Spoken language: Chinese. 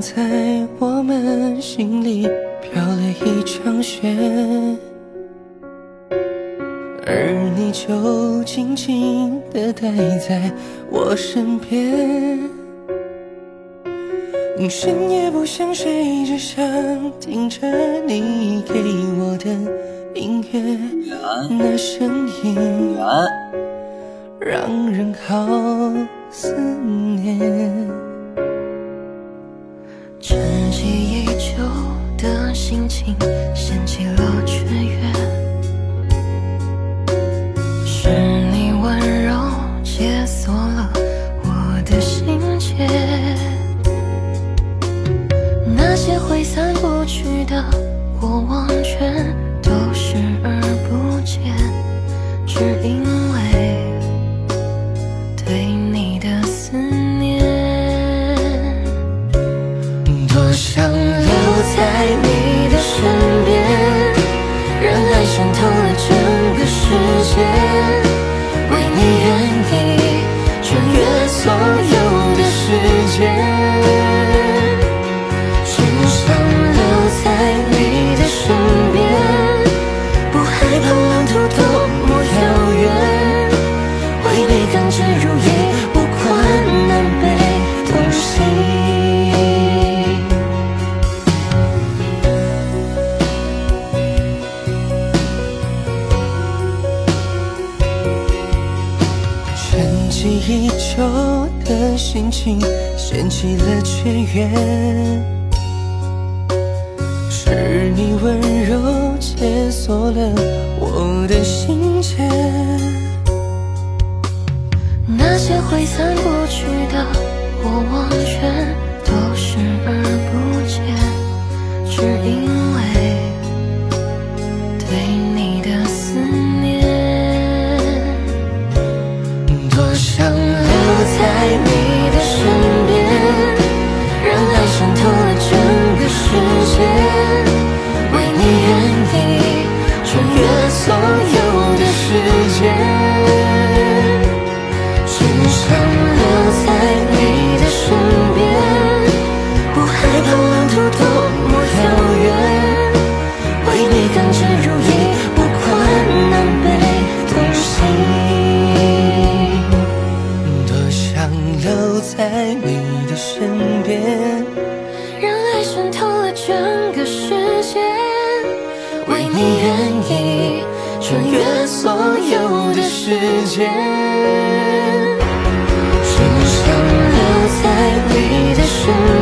在我们心里飘了一场雪，而你就静静地待在我身边。深夜不想睡，只想听着你给我的音乐，那声音让人好。心情，掀起了雀跃。是你温柔解锁了我的心结，那些挥散不去的过往，全都视而不见，只因穿透了整个世界，为你愿意穿越所有的时间，只想留在你的身边，不害怕路途多么遥远，为你甘之如饴。已久的心情掀起了雀跃，是你温柔解锁了我的心结。那些挥散不去的过往，全只想留在你的身边不害怕路途多么遥远为你甘之如饴不管南北东西多想留在你的身边让爱渗透了整穿越所有的时间，只想留在你的身边。